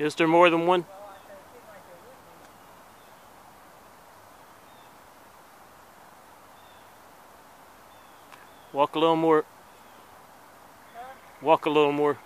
Is there more than one? Walk a little more. Walk a little more.